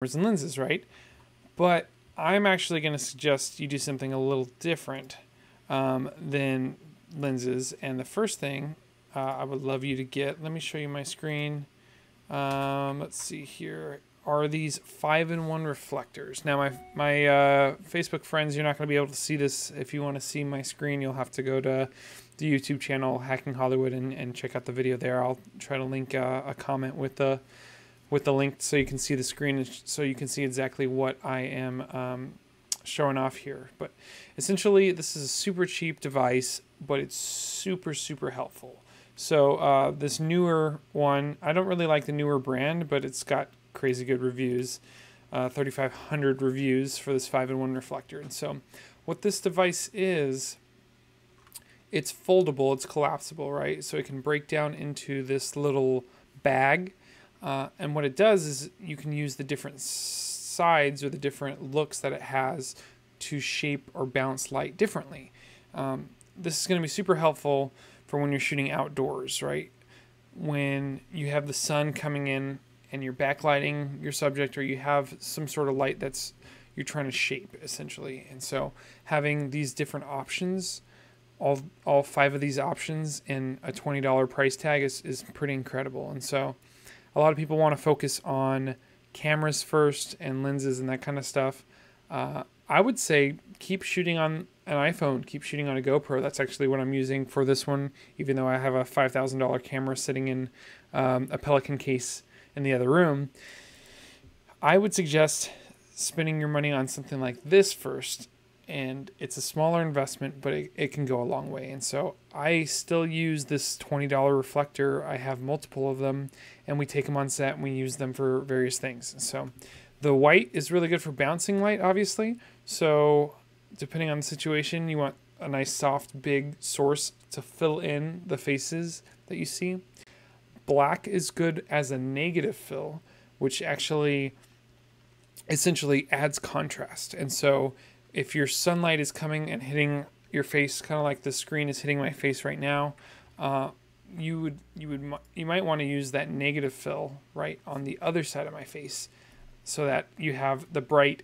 and lenses, right? But I'm actually going to suggest you do something a little different um, than lenses. And the first thing uh, I would love you to get, let me show you my screen. Um, let's see here. Are these five in one reflectors? Now, my my uh, Facebook friends, you're not going to be able to see this. If you want to see my screen, you'll have to go to the YouTube channel Hacking Hollywood and, and check out the video there. I'll try to link uh, a comment with the with the link so you can see the screen so you can see exactly what I am um, showing off here. But essentially, this is a super cheap device, but it's super, super helpful. So uh, this newer one, I don't really like the newer brand, but it's got crazy good reviews. Uh, 3,500 reviews for this 5-in-1 reflector. And so what this device is, it's foldable, it's collapsible, right? So it can break down into this little bag uh, and what it does is you can use the different sides or the different looks that it has to shape or bounce light differently. Um, this is going to be super helpful for when you're shooting outdoors, right? When you have the sun coming in and you're backlighting your subject or you have some sort of light that's you're trying to shape essentially. And so having these different options, all all five of these options in a $20 price tag is, is pretty incredible. And so a lot of people want to focus on cameras first and lenses and that kind of stuff. Uh, I would say keep shooting on an iPhone, keep shooting on a GoPro. That's actually what I'm using for this one, even though I have a $5,000 camera sitting in um, a Pelican case in the other room. I would suggest spending your money on something like this first and it's a smaller investment, but it, it can go a long way. And so I still use this $20 reflector. I have multiple of them, and we take them on set and we use them for various things. So the white is really good for bouncing light, obviously. So depending on the situation, you want a nice soft big source to fill in the faces that you see. Black is good as a negative fill, which actually essentially adds contrast. And so if your sunlight is coming and hitting your face, kind of like the screen is hitting my face right now, uh, you would you would you might want to use that negative fill right on the other side of my face, so that you have the bright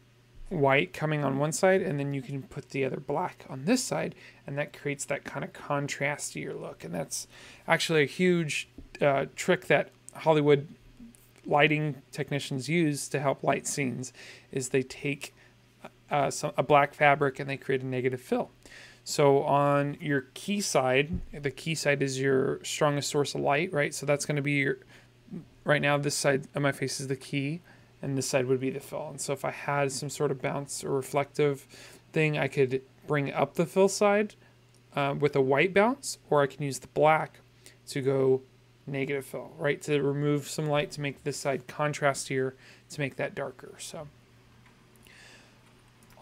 white coming on one side, and then you can put the other black on this side, and that creates that kind of contrast to your look. And that's actually a huge uh, trick that Hollywood lighting technicians use to help light scenes, is they take uh, some, a black fabric and they create a negative fill. So on your key side, the key side is your strongest source of light, right? So that's going to be your, right now this side of my face is the key and this side would be the fill. And so if I had some sort of bounce or reflective thing, I could bring up the fill side uh, with a white bounce, or I can use the black to go negative fill, right? To remove some light to make this side contrastier to make that darker. So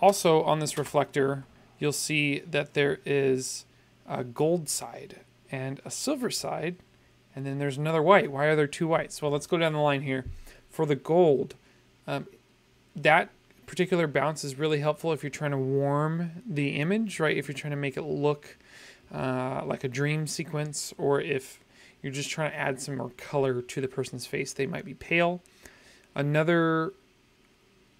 also on this reflector, you'll see that there is a gold side and a silver side, and then there's another white. Why are there two whites? Well, let's go down the line here. For the gold, um, that particular bounce is really helpful if you're trying to warm the image, right? If you're trying to make it look uh, like a dream sequence, or if you're just trying to add some more color to the person's face, they might be pale. Another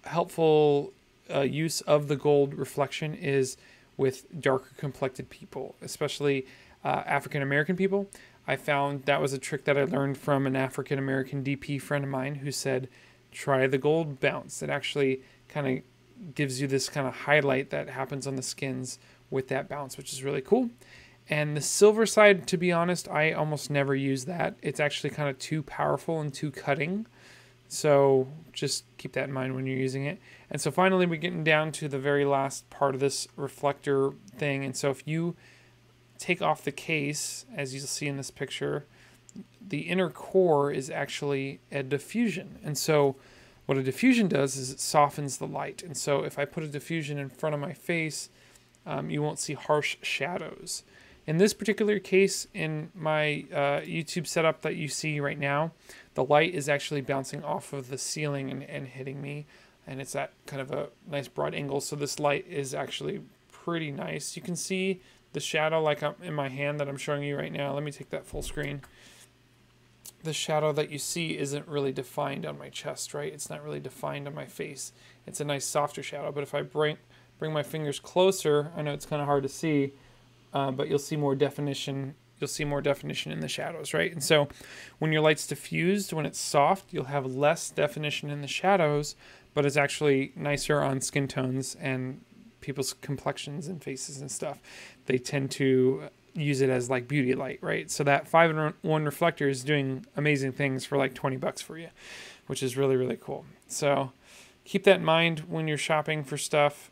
helpful uh, use of the gold reflection is with darker complected people, especially uh, African American people. I found that was a trick that I learned from an African American DP friend of mine who said, try the gold bounce. It actually kind of gives you this kind of highlight that happens on the skins with that bounce, which is really cool. And the silver side, to be honest, I almost never use that. It's actually kind of too powerful and too cutting. So just keep that in mind when you're using it. And so finally, we're getting down to the very last part of this reflector thing. And so if you take off the case, as you'll see in this picture, the inner core is actually a diffusion. And so what a diffusion does is it softens the light. And so if I put a diffusion in front of my face, um, you won't see harsh shadows. In this particular case, in my uh, YouTube setup that you see right now, the light is actually bouncing off of the ceiling and, and hitting me and it's at kind of a nice broad angle so this light is actually pretty nice you can see the shadow like I'm in my hand that I'm showing you right now let me take that full screen the shadow that you see isn't really defined on my chest, right? It's not really defined on my face. It's a nice softer shadow, but if I bring bring my fingers closer, I know it's kind of hard to see, uh, but you'll see more definition. You'll see more definition in the shadows, right? And so, when your light's diffused, when it's soft, you'll have less definition in the shadows, but it's actually nicer on skin tones and people's complexions and faces and stuff. They tend to use it as like beauty light, right? So that five and one reflector is doing amazing things for like 20 bucks for you, which is really, really cool. So keep that in mind when you're shopping for stuff.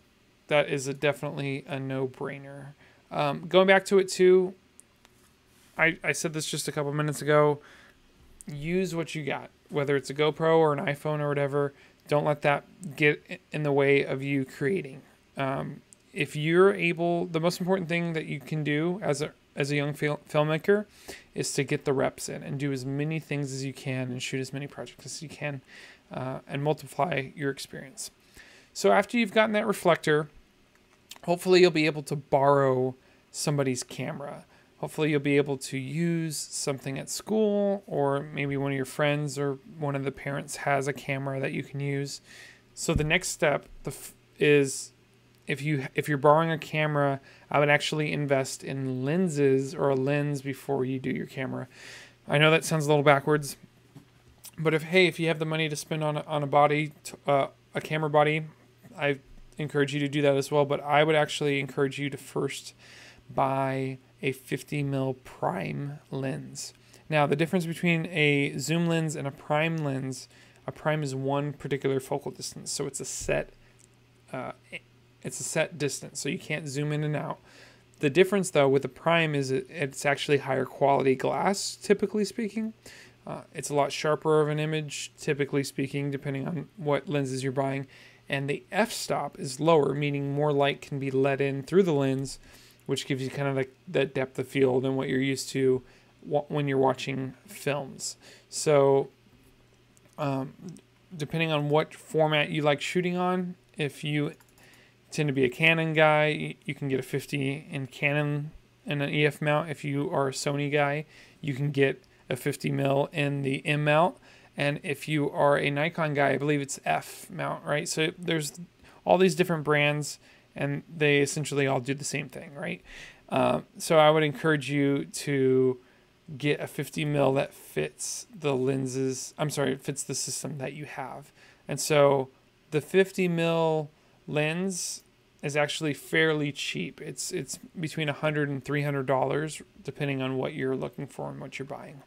That is a definitely a no brainer. Um, going back to it too, I, I said this just a couple minutes ago. Use what you got, whether it's a GoPro or an iPhone or whatever. Don't let that get in the way of you creating. Um, if you're able, the most important thing that you can do as a as a young fil- filmmaker is to get the reps in and do as many things as you can and shoot as many projects as you can uh, and multiply your experience. So after you've gotten that reflector, hopefully you'll be able to borrow somebody's camera. Hopefully you'll be able to use something at school or maybe one of your friends or one of the parents has a camera that you can use. So the next step is if you if you're borrowing a camera, I would actually invest in lenses or a lens before you do your camera. I know that sounds a little backwards, but if hey, if you have the money to spend on a, on a body, uh, a camera body, I encourage you to do that as well. But I would actually encourage you to first buy a 50 mil prime lens. Now, the difference between a zoom lens and a prime lens, a prime is one particular focal distance, so it's a set uh, it's a set distance, so you can't zoom in and out. The difference, though, with a Prime is it's actually higher quality glass, typically speaking. Uh, it's a lot sharper of an image, typically speaking, depending on what lenses you're buying. And the f-stop is lower, meaning more light can be let in through the lens, which gives you kind of like that depth of field and what you're used to when you're watching films. So, um, depending on what format you like shooting on, if you tend to be a Canon guy, you can get a 50 in Canon and an EF mount. If you are a Sony guy, you can get a 50 mil in the M mount. And if you are a Nikon guy, I believe it's F mount, right? So there's all these different brands, and they essentially all do the same thing, right? Uh, so I would encourage you to get a 50 mil that fits the lenses. I'm sorry, it fits the system that you have. And so the 50 mil lens is actually fairly cheap. It's it's between 100 and 300 dollars, depending on what you're looking for and what you're buying.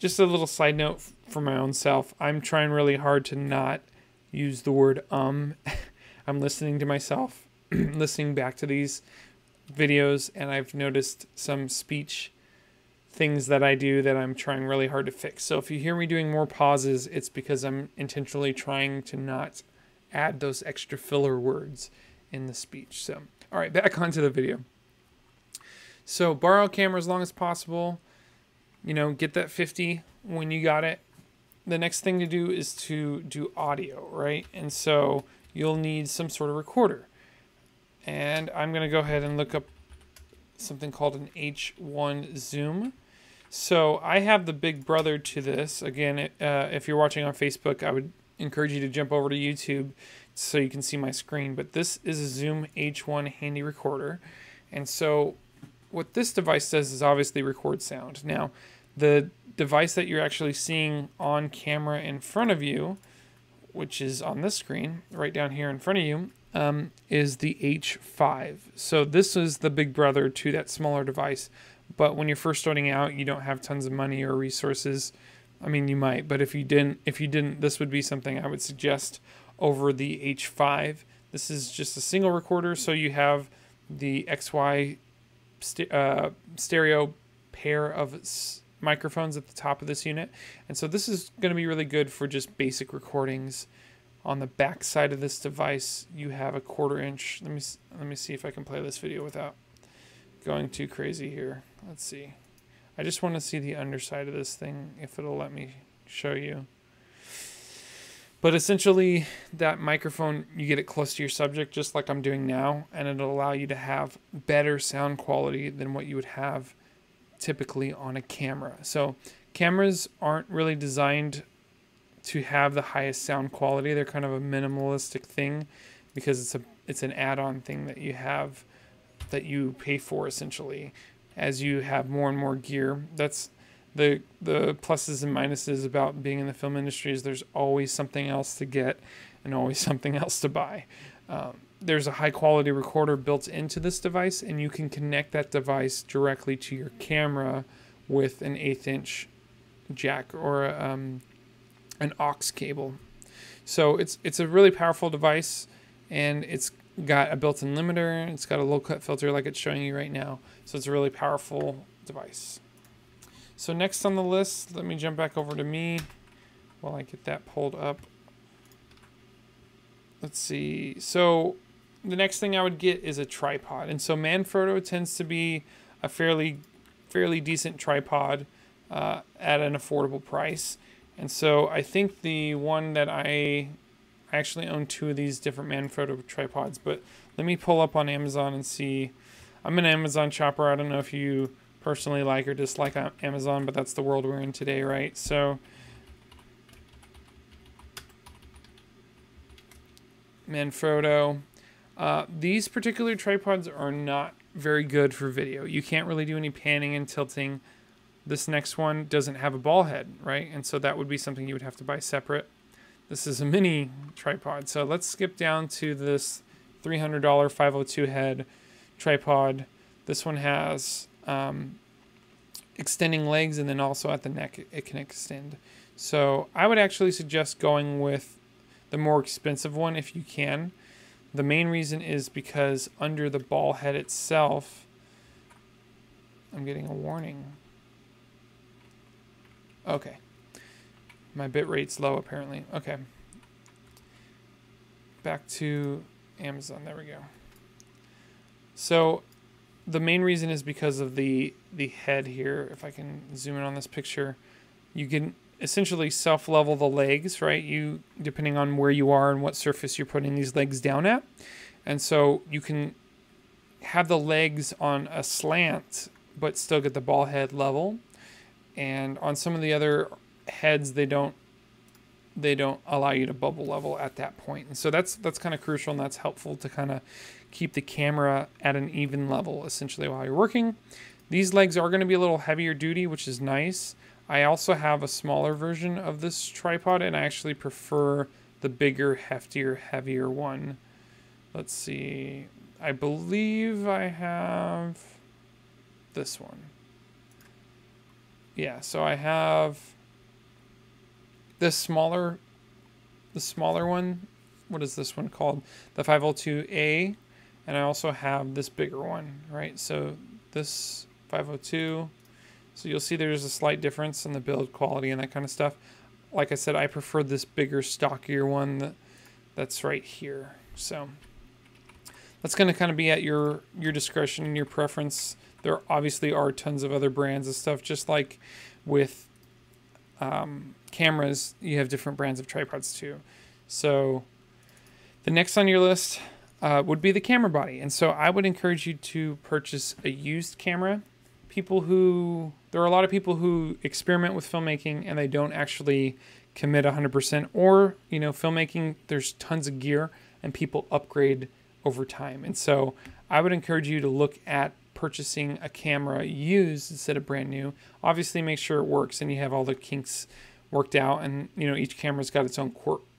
Just a little side note for my own self. I'm trying really hard to not use the word um. I'm listening to myself, listening back to these videos, and I've noticed some speech things that I do that I'm trying really hard to fix. So if you hear me doing more pauses, it's because I'm intentionally trying to not add those extra filler words in the speech. So, all right, back onto the video. So, borrow camera as long as possible. You know, get that 50 when you got it. The next thing to do is to do audio, right? And so you'll need some sort of recorder. And I'm going to go ahead and look up something called an H1 Zoom. So I have the big brother to this. Again, uh, if you're watching on Facebook, I would encourage you to jump over to YouTube so you can see my screen. But this is a Zoom H1 handy recorder. And so what this device does is obviously record sound. Now, the device that you're actually seeing on camera in front of you, which is on this screen right down here in front of you, um, is the H5. So this is the big brother to that smaller device. But when you're first starting out, you don't have tons of money or resources I mean, you might, but if you didn't, if you didn't, this would be something I would suggest over the H5. This is just a single recorder, so you have the XY st- uh, stereo pair of microphones at the top of this unit, and so this is going to be really good for just basic recordings. On the back side of this device, you have a quarter inch. Let me let me see if I can play this video without going too crazy here. Let's see. I just want to see the underside of this thing, if it'll let me show you. But essentially, that microphone, you get it close to your subject, just like I'm doing now, and it'll allow you to have better sound quality than what you would have typically on a camera. So, cameras aren't really designed to have the highest sound quality. They're kind of a minimalistic thing because it's a it's an add-on thing that you have that you pay for essentially as you have more and more gear. That's the the pluses and minuses about being in the film industry is there's always something else to get and always something else to buy. Um, there's a high quality recorder built into this device, and you can connect that device directly to your camera with an eighth inch jack or um, an aux cable. So it's it's a really powerful device, and it's got a built-in limiter. It's got a low cut filter like it's showing you right now. So it's a really powerful device. So next on the list, let me jump back over to me while I get that pulled up. Let's see. So the next thing I would get is a tripod. And so Manfrotto tends to be a fairly fairly decent tripod uh, at an affordable price. And so I think the one that I I actually own two of these different Manfrotto tripods, but let me pull up on Amazon and see. I'm an Amazon shopper. I don't know if you personally like or dislike Amazon, but that's the world we're in today, right? So Manfrotto. Uh, these particular tripods are not very good for video. You can't really do any panning and tilting. This next one doesn't have a ball head, right? And so that would be something you would have to buy separate. This is a mini tripod. So let's skip down to this $300 502 head tripod. This one has um, extending legs and then also at the neck it can extend. So I would actually suggest going with the more expensive one if you can. The main reason is because under the ball head itself, I'm getting a warning. Okay. My bit rate's low apparently. Okay. Back to Amazon. There we go. So the main reason is because of the the head here. If I can zoom in on this picture, you can essentially self level the legs, right? You depending on where you are and what surface you're putting these legs down at. And so you can have the legs on a slant but still get the ball head level. And on some of the other heads they don't they don't allow you to bubble level at that point. And so that's that's kind of crucial and that's helpful to kind of keep the camera at an even level essentially while you're working. These legs are going to be a little heavier duty, which is nice. I also have a smaller version of this tripod and I actually prefer the bigger, heftier, heavier one. Let's see. I believe I have this one. Yeah, so I have this smaller the smaller one. What is this one called? The 502A and I also have this bigger one, right? So this 502 so you'll see there's a slight difference in the build quality and that kind of stuff. Like I said, I prefer this bigger, stockier one that, that's right here. So that's going to kind of be at your your discretion and your preference. There obviously are tons of other brands and stuff, just like with um, cameras, you have different brands of tripods too. So the next on your list uh, would be the camera body. And so I would encourage you to purchase a used camera. People who there are a lot of people who experiment with filmmaking and they don't actually commit 100% or you know filmmaking there's tons of gear and people upgrade over time. And so i would encourage you to look at purchasing a camera used instead of brand new. Obviously make sure it works and you have all the kinks worked out and you know each camera's got its own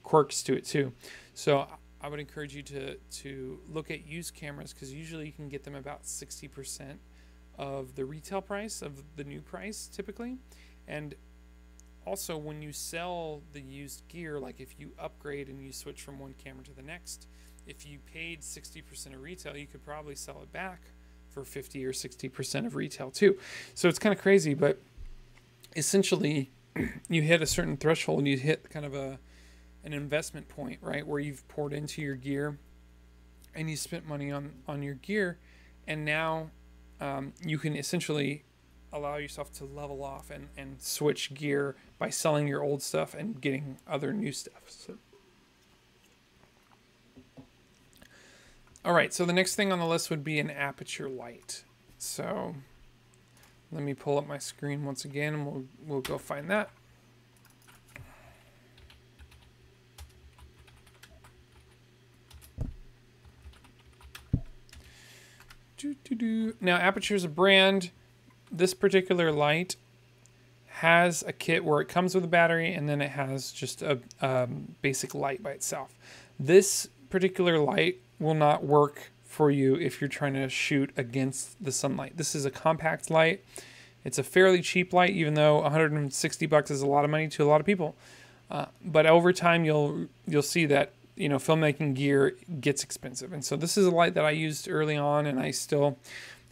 quirks to it too. So i would encourage you to to look at used cameras because usually you can get them about 60% of the retail price of the new price typically. And also, when you sell the used gear, like if you upgrade and you switch from one camera to the next, if you paid 60% of retail, you could probably sell it back for 50 or 60% of retail too. So it's kind of crazy, but essentially, you hit a certain threshold and you hit kind of a an investment point, right, where you've poured into your gear and you spent money on on your gear, and now um, you can essentially allow yourself to level off and, and switch gear by selling your old stuff and getting other new stuff. So. All right, so the next thing on the list would be an Aputure light. So Let me pull up my screen once again and we'll, we'll go find that. Now, Aputure is a brand. This particular light has a kit where it comes with a battery and then it has just a um, basic light by itself. This particular light will not work for you if you're trying to shoot against the sunlight. This is a compact light. It's a fairly cheap light, even though 160 bucks is a lot of money to a lot of people. Uh, but over time, you'll you'll see that you know filmmaking gear gets expensive, and so this is a light that I used early on, and I still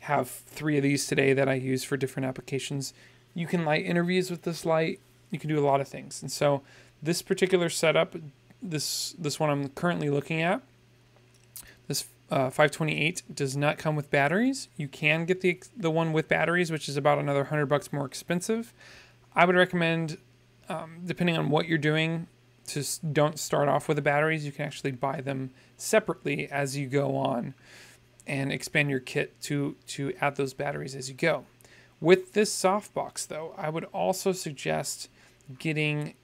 have three of these today that I use for different applications. You can light interviews with this light. You can do a lot of things, and so this particular setup, this this one I'm currently looking at, this uh, 528 does not come with batteries. You can get the the one with batteries, which is about another hundred bucks more expensive. I would recommend, um, depending on what you're doing, to don't start off with the batteries. You can actually buy them separately as you go on, and expand your kit to to add those batteries as you go. With this softbox, though, I would also suggest getting.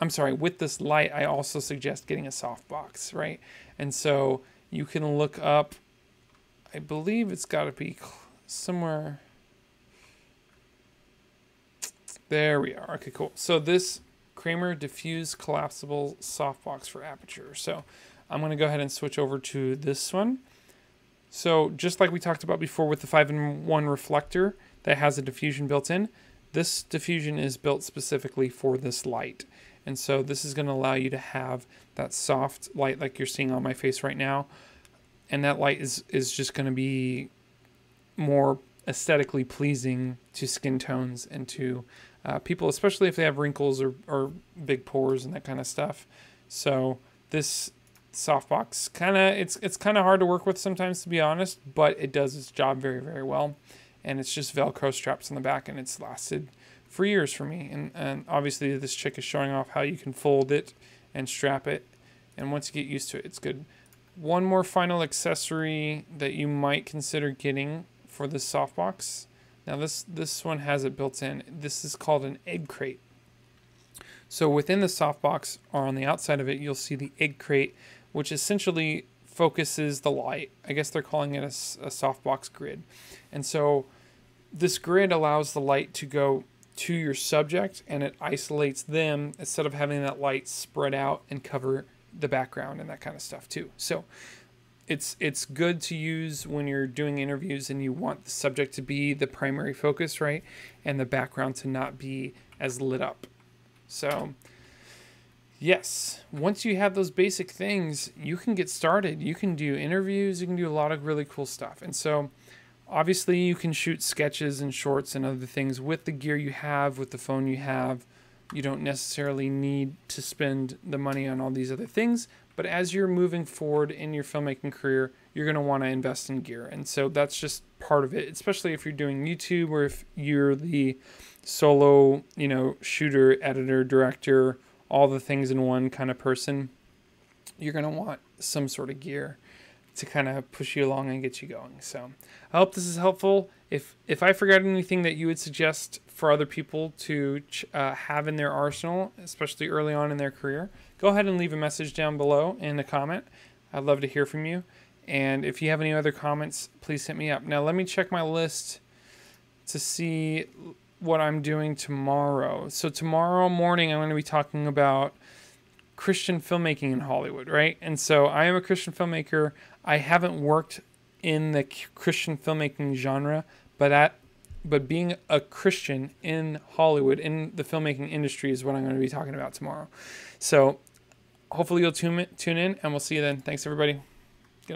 I'm sorry, with this light, I also suggest getting a softbox, right? And so you can look up, I believe it's got to be somewhere. There we are. Okay, cool. So this Kramer diffuse collapsible softbox for Aputure. So I'm going to go ahead and switch over to this one. So just like we talked about before with the 5-in-1 reflector that has a diffusion built in, this diffusion is built specifically for this light. And so this is going to allow you to have that soft light like you're seeing on my face right now. And that light is, is just going to be more aesthetically pleasing to skin tones and to uh, people, especially if they have wrinkles or, or big pores and that kind of stuff. So this softbox kind of it's it's kind of hard to work with sometimes to be honest, but it does its job very very well. And it's just Velcro straps on the back, and it's lasted for years for me. And, and obviously, this chick is showing off how you can fold it and strap it. And once you get used to it, it's good. One more final accessory that you might consider getting for this softbox. Now this this one has it built in. This is called an egg crate. So within the softbox or on the outside of it, you'll see the egg crate, which essentially focuses the light. I guess they're calling it a, a softbox grid. And so this grid allows the light to go to your subject and it isolates them instead of having that light spread out and cover the background and that kind of stuff too. So it's it's good to use when you're doing interviews and you want the subject to be the primary focus, right? And the background to not be as lit up. So yes, once you have those basic things, you can get started. You can do interviews, you can do a lot of really cool stuff. And so Obviously, you can shoot sketches and shorts and other things with the gear you have, with the phone you have. You don't necessarily need to spend the money on all these other things, but as you're moving forward in your filmmaking career, you're going to want to invest in gear. And so that's just part of it, especially if you're doing YouTube or if you're the solo, you know, shooter, editor, director, all the things in one kind of person. You're going to want some sort of gear to kind of push you along and get you going. So I hope this is helpful. If if I forgot anything that you would suggest for other people to uh, have in their arsenal, especially early on in their career, go ahead and leave a message down below in a comment. I'd love to hear from you. And if you have any other comments, please hit me up. Now let me check my list to see what I'm doing tomorrow. So tomorrow morning I'm going to be talking about Christian filmmaking in Hollywood, right? And so I am a Christian filmmaker. I haven't worked in the Christian filmmaking genre, but at but being a Christian in Hollywood in the filmmaking industry is what I'm going to be talking about tomorrow. So hopefully you'll tune tune in and we'll see you then. Thanks everybody.